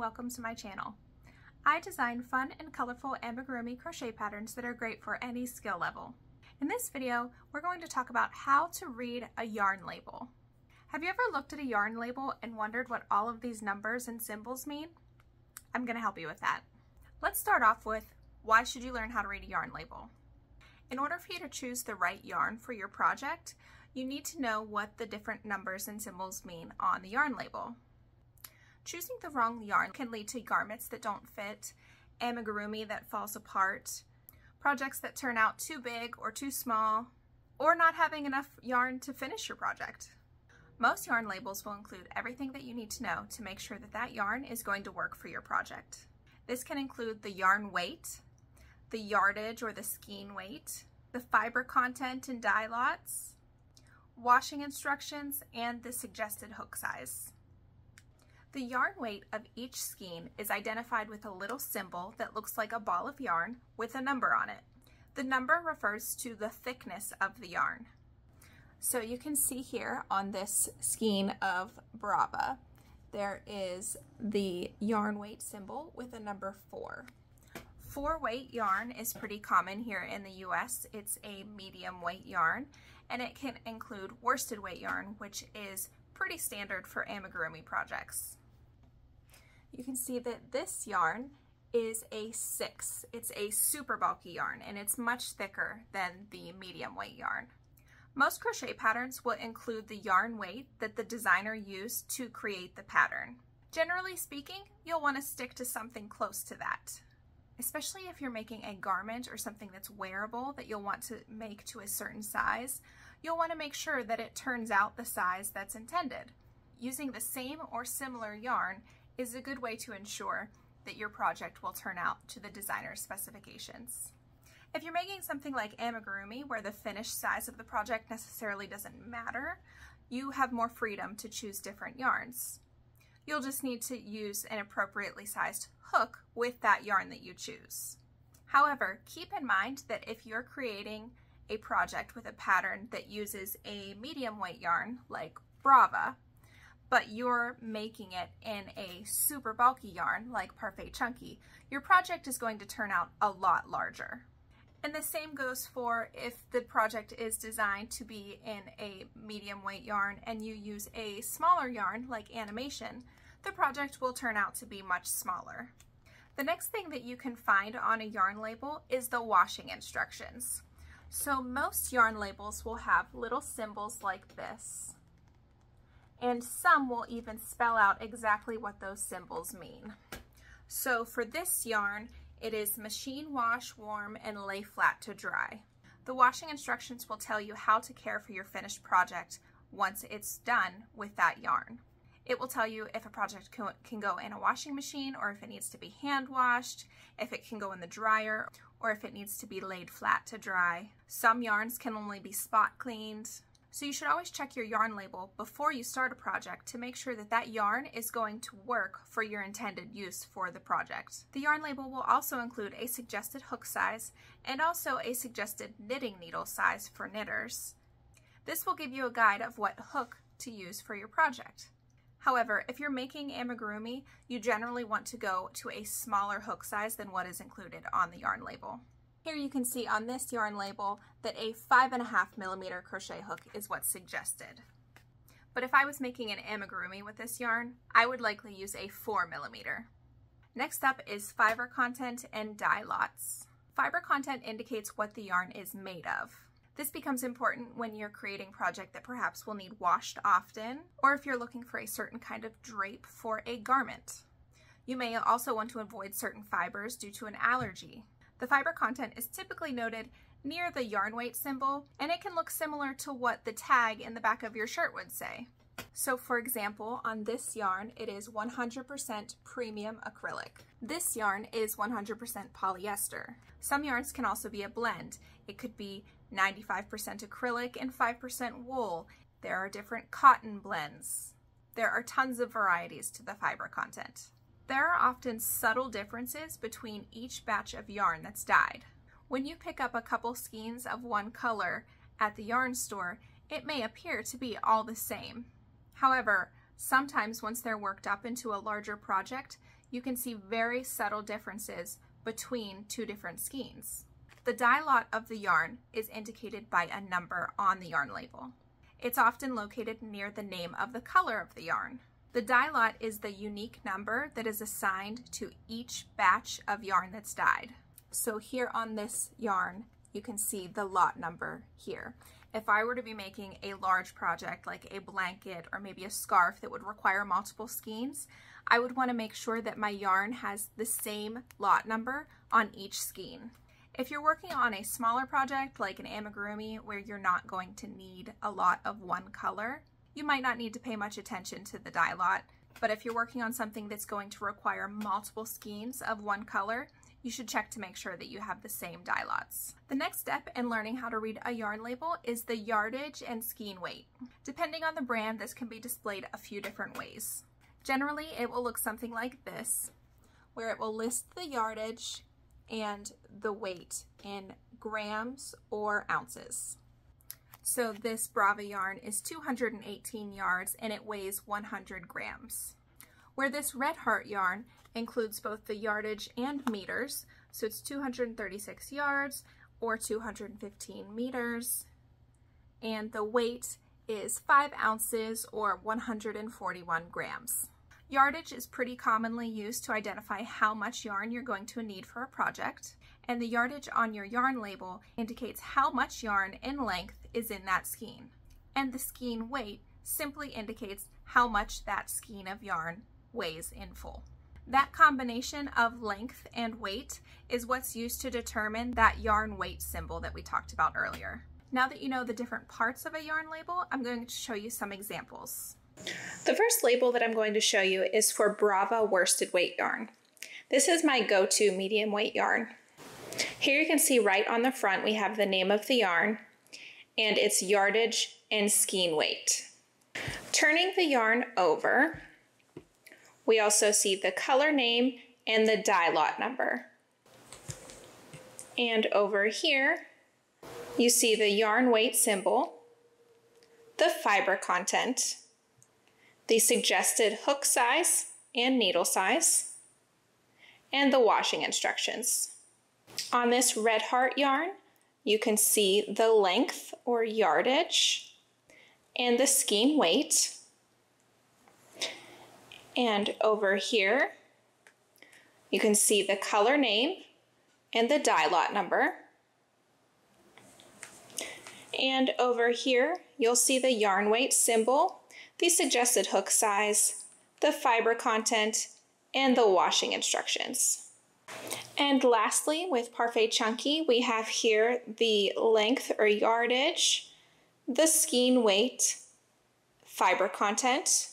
welcome to my channel. I design fun and colorful amigurumi crochet patterns that are great for any skill level. In this video, we're going to talk about how to read a yarn label. Have you ever looked at a yarn label and wondered what all of these numbers and symbols mean? I'm going to help you with that. Let's start off with why should you learn how to read a yarn label? In order for you to choose the right yarn for your project, you need to know what the different numbers and symbols mean on the yarn label. Choosing the wrong yarn can lead to garments that don't fit, amigurumi that falls apart, projects that turn out too big or too small, or not having enough yarn to finish your project. Most yarn labels will include everything that you need to know to make sure that that yarn is going to work for your project. This can include the yarn weight, the yardage or the skein weight, the fiber content and dye lots, washing instructions, and the suggested hook size. The yarn weight of each skein is identified with a little symbol that looks like a ball of yarn with a number on it. The number refers to the thickness of the yarn. So you can see here on this skein of Brava, there is the yarn weight symbol with a number four. Four weight yarn is pretty common here in the US. It's a medium weight yarn and it can include worsted weight yarn, which is pretty standard for amigurumi projects. You can see that this yarn is a six. It's a super bulky yarn and it's much thicker than the medium weight yarn. Most crochet patterns will include the yarn weight that the designer used to create the pattern. Generally speaking, you'll want to stick to something close to that especially if you're making a garment or something that's wearable that you'll want to make to a certain size, you'll want to make sure that it turns out the size that's intended. Using the same or similar yarn is a good way to ensure that your project will turn out to the designer's specifications. If you're making something like amigurumi where the finished size of the project necessarily doesn't matter, you have more freedom to choose different yarns. You'll just need to use an appropriately sized hook with that yarn that you choose. However, keep in mind that if you're creating a project with a pattern that uses a medium weight yarn like Brava, but you're making it in a super bulky yarn like Parfait Chunky, your project is going to turn out a lot larger. And the same goes for if the project is designed to be in a medium weight yarn and you use a smaller yarn like animation, the project will turn out to be much smaller. The next thing that you can find on a yarn label is the washing instructions. So most yarn labels will have little symbols like this, and some will even spell out exactly what those symbols mean. So for this yarn, it is machine wash, warm, and lay flat to dry. The washing instructions will tell you how to care for your finished project once it's done with that yarn. It will tell you if a project can go in a washing machine or if it needs to be hand washed, if it can go in the dryer, or if it needs to be laid flat to dry. Some yarns can only be spot cleaned. So you should always check your yarn label before you start a project to make sure that that yarn is going to work for your intended use for the project. The yarn label will also include a suggested hook size and also a suggested knitting needle size for knitters. This will give you a guide of what hook to use for your project. However, if you're making amigurumi, you generally want to go to a smaller hook size than what is included on the yarn label. Here you can see on this yarn label that a five and a half millimeter crochet hook is what's suggested. But if I was making an amigurumi with this yarn, I would likely use a four millimeter. Next up is fiber content and dye lots. Fiber content indicates what the yarn is made of. This becomes important when you're creating a project that perhaps will need washed often, or if you're looking for a certain kind of drape for a garment. You may also want to avoid certain fibers due to an allergy. The fiber content is typically noted near the yarn weight symbol, and it can look similar to what the tag in the back of your shirt would say. So for example, on this yarn, it is 100% premium acrylic. This yarn is 100% polyester. Some yarns can also be a blend. It could be 95% acrylic and 5% wool. There are different cotton blends. There are tons of varieties to the fiber content. There are often subtle differences between each batch of yarn that's dyed. When you pick up a couple skeins of one color at the yarn store, it may appear to be all the same. However, sometimes once they're worked up into a larger project, you can see very subtle differences between two different skeins. The dye lot of the yarn is indicated by a number on the yarn label. It's often located near the name of the color of the yarn. The dye lot is the unique number that is assigned to each batch of yarn that's dyed. So here on this yarn, you can see the lot number here. If I were to be making a large project like a blanket or maybe a scarf that would require multiple skeins, I would want to make sure that my yarn has the same lot number on each skein. If you're working on a smaller project like an amigurumi where you're not going to need a lot of one color, you might not need to pay much attention to the dye lot. But if you're working on something that's going to require multiple skeins of one color, you should check to make sure that you have the same dye lots. The next step in learning how to read a yarn label is the yardage and skein weight. Depending on the brand, this can be displayed a few different ways. Generally, it will look something like this, where it will list the yardage and the weight in grams or ounces. So this Brava yarn is 218 yards and it weighs 100 grams. Where this Red Heart yarn includes both the yardage and meters, so it's 236 yards or 215 meters, and the weight is 5 ounces or 141 grams. Yardage is pretty commonly used to identify how much yarn you're going to need for a project, and the yardage on your yarn label indicates how much yarn in length is in that skein. And the skein weight simply indicates how much that skein of yarn weighs in full. That combination of length and weight is what's used to determine that yarn weight symbol that we talked about earlier. Now that you know the different parts of a yarn label, I'm going to show you some examples. The first label that I'm going to show you is for Brava worsted weight yarn. This is my go-to medium weight yarn. Here you can see right on the front we have the name of the yarn and its yardage and skein weight. Turning the yarn over, we also see the color name and the dye lot number. And over here, you see the yarn weight symbol, the fiber content, the suggested hook size and needle size, and the washing instructions. On this red heart yarn, you can see the length or yardage and the skein weight. And over here, you can see the color name and the dye lot number. And over here, you'll see the yarn weight symbol the suggested hook size, the fiber content, and the washing instructions. And lastly, with Parfait Chunky, we have here the length or yardage, the skein weight, fiber content.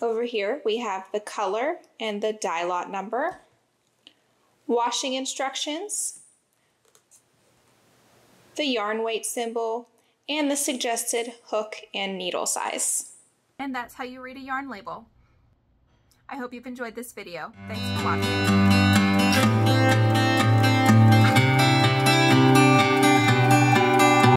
Over here, we have the color and the dye lot number, washing instructions, the yarn weight symbol, and the suggested hook and needle size. And that's how you read a yarn label. I hope you've enjoyed this video. Thanks for watching.